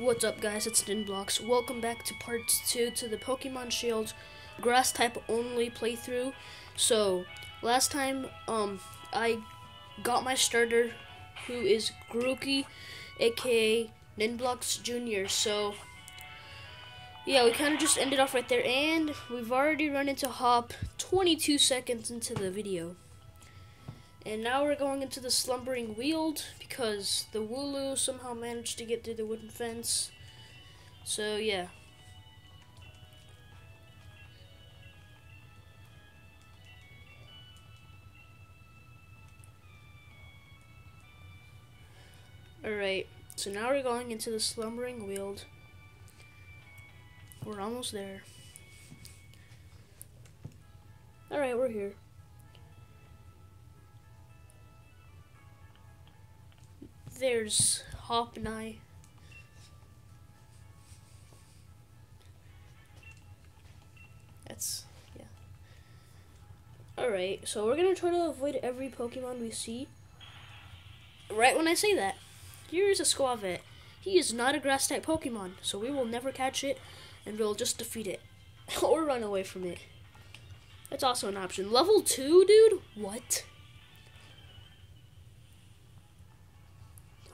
What's up guys, it's Ninblox. Welcome back to part 2 to the Pokemon Shield grass type only playthrough. So, last time um I got my starter who is Grookey aka Ninblox Jr. So, yeah, we kind of just ended off right there and we've already run into Hop 22 seconds into the video. And now we're going into the Slumbering Weald because the Wooloo somehow managed to get through the wooden fence. So, yeah. Alright, so now we're going into the Slumbering Weald. We're almost there. Alright, we're here. There's Hop and I. That's, yeah. Alright, so we're to try to avoid every Pokemon we see. Right when I say that, here is a Skwovet. He is not a grass-type Pokemon, so we will never catch it, and we'll just defeat it. or run away from it. That's also an option. Level 2, dude? What?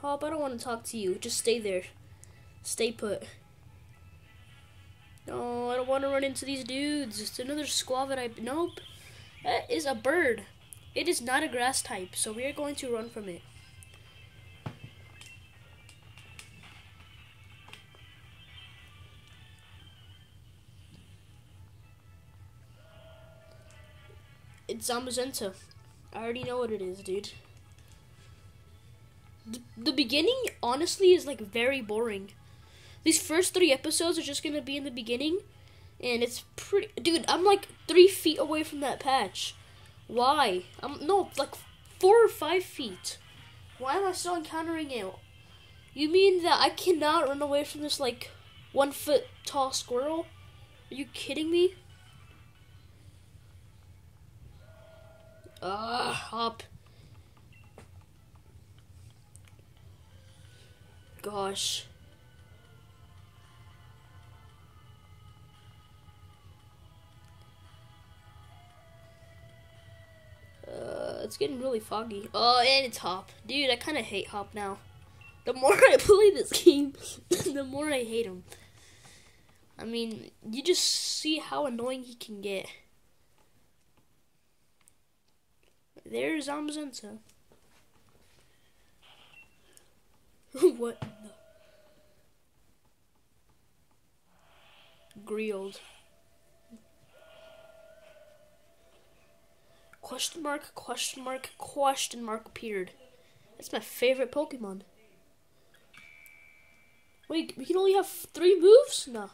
I don't want to talk to you. Just stay there. Stay put. No, I don't want to run into these dudes. It's another Skwovet. I nope. That is a bird. It is not a grass type, so we are going to run from it. It's Zamazenta. I already know what it is, dude the, beginning honestly is like very boring. These first three episodes are just gonna be in the beginning, and it's pretty. Dude, I'm like three feet away from that patch. Why? I'm no like four or five feet. Why am I still encountering it? You mean that I cannot run away from this like one foot tall squirrel? Are you kidding me? Ah, hop. Gosh. Uh, it's getting really foggy. Oh, and it's Hop. Dude, I kind of hate Hop now. The more I play this game, the more I hate him. I mean, you just see how annoying he can get. There's Zamazenta. what Grilled. Question mark, question mark, question mark appeared. That's my favorite Pokemon. Wait, we can only have three moves? No.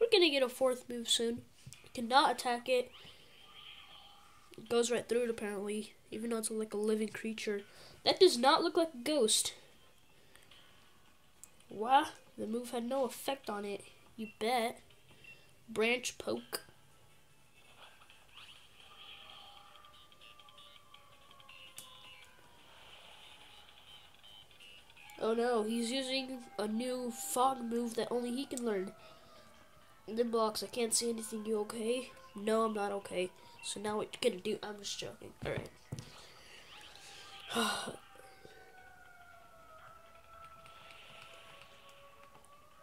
We're gonna get a fourth move soon. We cannot attack it. It goes right through it apparently, even though it's like a living creature. That does not look like a ghost. What? The move had no effect on it. You bet. Branch poke. Oh no, he's using a new fog move that only he can learn. Ninblox, I can't see anything. You okay? No, I'm not okay. So now what you gonna do? I'm just joking. Alright.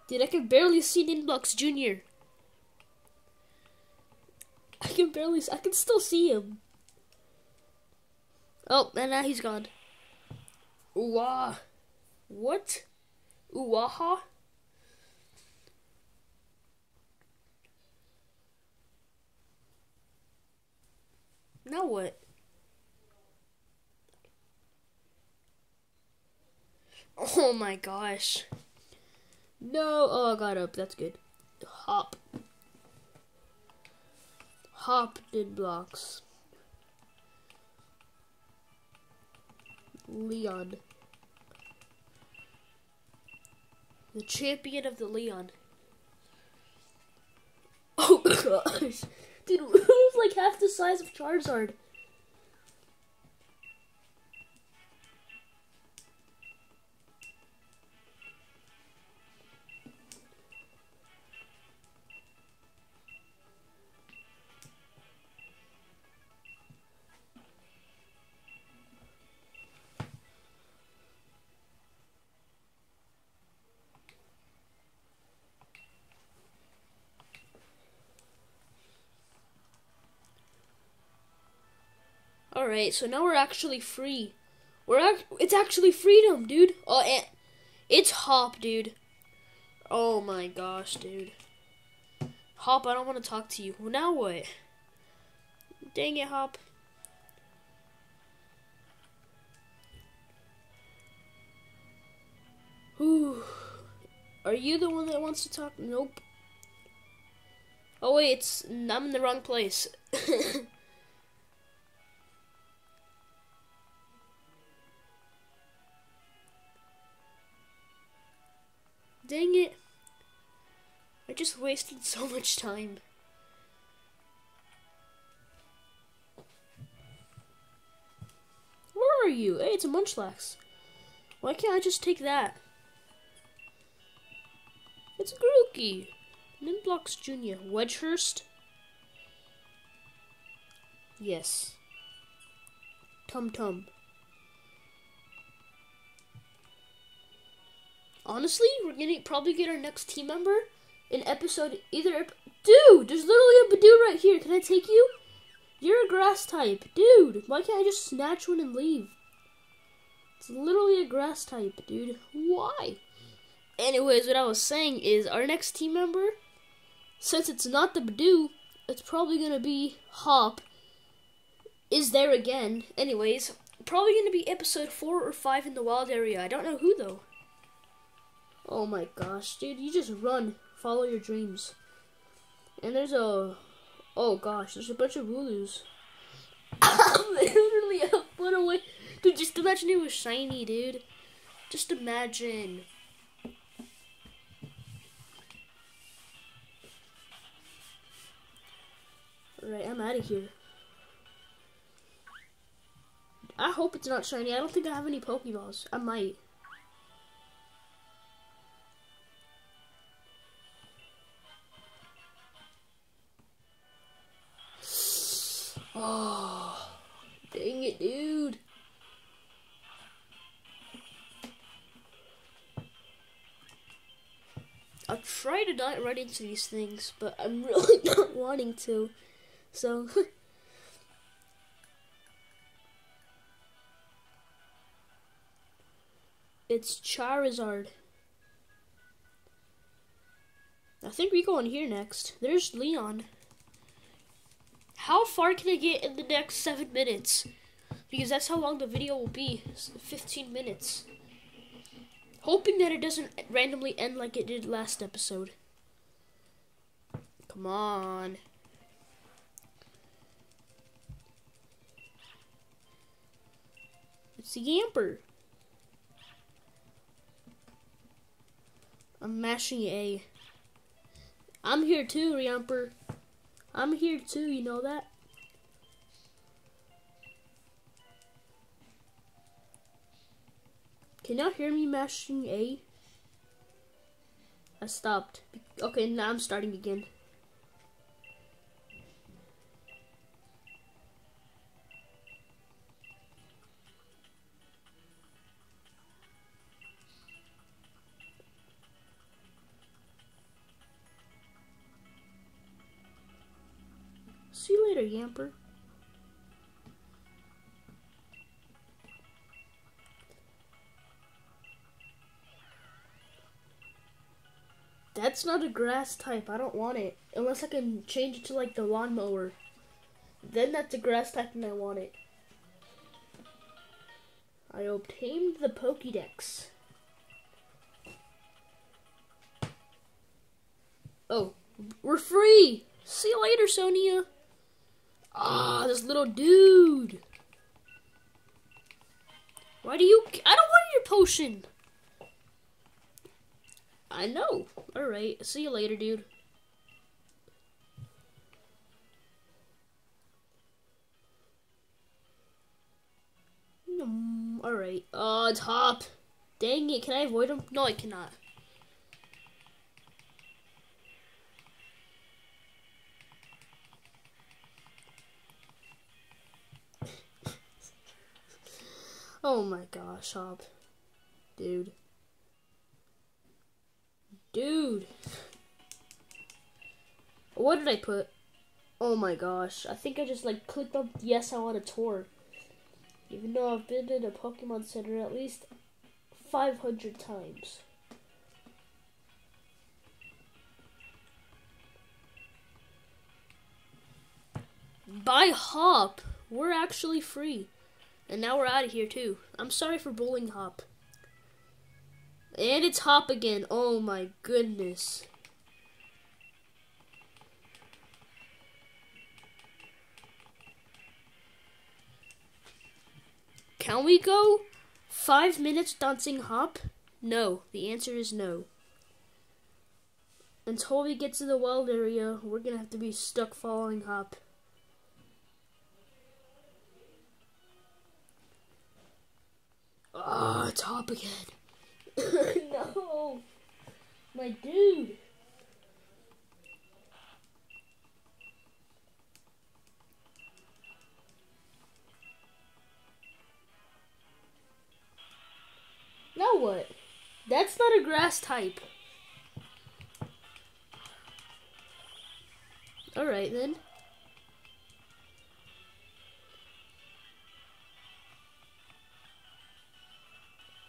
Dude, I can barely see Ninblox Jr. I can barely, I can still see him. Oh, and now he's gone. Ooh What? Ooh Now what? Oh my gosh. No, oh, I got up. That's good. Hop. Hop did blocks. Leon. The champion of the Leon. Oh gosh. Dude, who's like half the size of Charizard? Alright, so now we're actually free. We're it's actually freedom, dude. Oh, it's Hop, dude. Oh my gosh, dude. Hop, I don't want to talk to you. Well, now what? Dang it, Hop. Whew. Are you the one that wants to talk? Nope. Oh wait, it's I'm in the wrong place. Dang it. I just wasted so much time. Where are you? Hey, it's a Munchlax. Why can't I just take that? It's a Grookey. Ninblox Jr. Wedgehurst? Yes. Tum Tum. Honestly, we're gonna probably get our next team member in episode either. Dude, there's literally a Budew right here. Can I take you? You're a grass type, dude. Why can't I just snatch one and leave? It's literally a grass type, dude. Why? Anyways, what I was saying is our next team member, since it's not the Budew, it's probably gonna be Hop. Is there again? Anyways, probably gonna be episode four or five in the wild area. I don't know who though. Oh my gosh, dude, you just run. Follow your dreams. And there's a... Oh gosh, there's a bunch of. I'm literally a foot away. Dude, just imagine it was shiny, dude. Just imagine. Alright, I'm out of here. I hope it's not shiny. I don't think I have any Pokeballs. I might. Not run into these things, but I'm really not wanting to. So. it's Charizard. I think we go on here next. There's Leon. How far can I get in the next seven minutes? Because that's how long the video will be. 15 minutes. Hoping that it doesn't randomly end like it did last episode. Come on. It's the Yamper. I'm mashing A. I'm here too, Yamper. I'm here too, you know that? Can y'all hear me mashing A? I stopped. Okay, now I'm starting again. Yamper. That's not a grass type. I don't want it. Unless I can change it to like the lawnmower. Then that's a grass type and I want it. I obtained the Pokédex. Oh, we're free! See you later, Sonia. Ah, this little dude. Why do you... I don't want your potion. I know. Alright, see you later, dude. Mm, Alright. Uh, top. Dang it, can I avoid him? No, I cannot. Oh my gosh, Hop. Dude. Dude. What did I put? Oh my gosh. I think I just like clicked on yes, I want a tour. Even though I've been in a Pokemon Center at least 500 times. Bye Hop. We're actually free. And now we're out of here too. I'm sorry for bullying Hop. And it's Hop again. Oh my goodness. Can we go five minutes dancing Hop? No. The answer is no. Until we get to the wild area, we're gonna have to be stuck following Hop. Hop again. no. My dude. Now what? That's not a grass type. Alright then.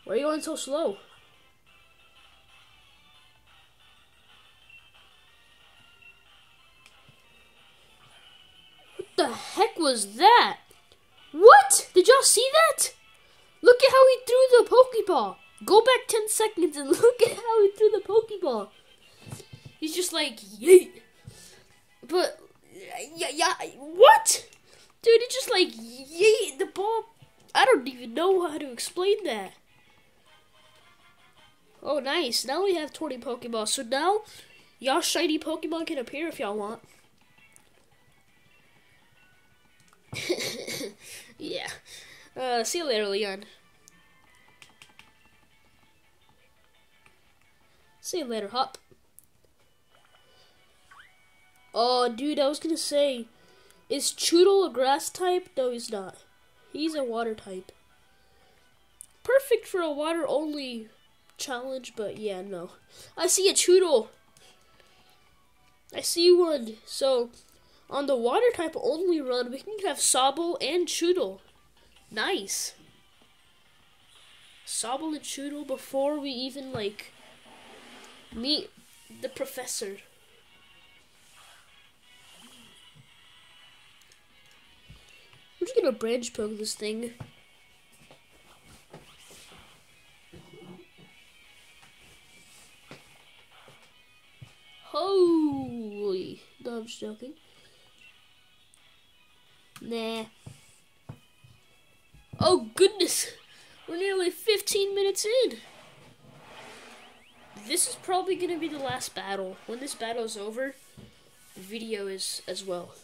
Why are you going so slow? What the heck was that? What? Did y'all see that? Look at how he threw the Pokeball. Go back 10 seconds and look at how he threw the Pokeball. He's just like, yeet. But, yeah, yeah, what? Dude, it's just like, yeet the ball. I don't even know how to explain that. Oh, nice. Now we have 20 Pokeballs. So now, y'all shiny Pokemon can appear if y'all want. yeah. Uh, see you later, Leon. See you later, Hop. Oh, dude, I was gonna say, is Chewtle a grass type? No, he's not. He's a water type. Perfect for a water-only challenge, but yeah, no. I see a Chewtle. I see one. So, on the water type only run, we can have Sobble and Chewtle. Nice. Sobble and Chewtle before we even, like, meet the professor. I'm just gonna branch poke this thing. Holy. No, I'm just joking. Nah. Oh, goodness. We're nearly 15 minutes in. This is probably going to be the last battle. When this battle is over, the video is as well.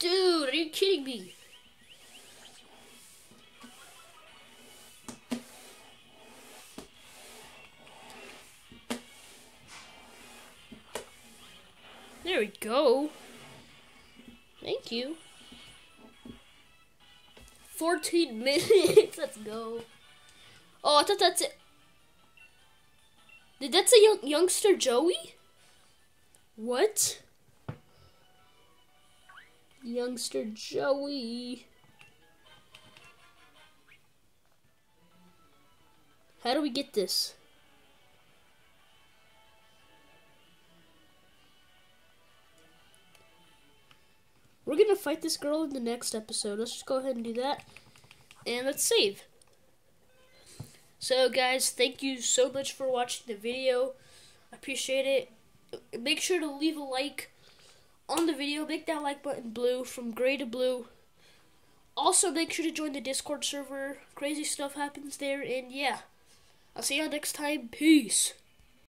Dude, are you kidding me? There we go. Thank you. 14 minutes. Let's go. Oh, I thought that's it. Did that say young, youngster Joey? What? Youngster Joey. How do we get this? We're gonna fight this girl in the next episode. Let's just go ahead and do that. And let's save. So guys, thank you so much for watching the video. I appreciate it. Make sure to leave a like on the video. Make that like button blue from gray to blue. Also, make sure to join the Discord server. Crazy stuff happens there. And yeah, I'll see y'all next time. Peace.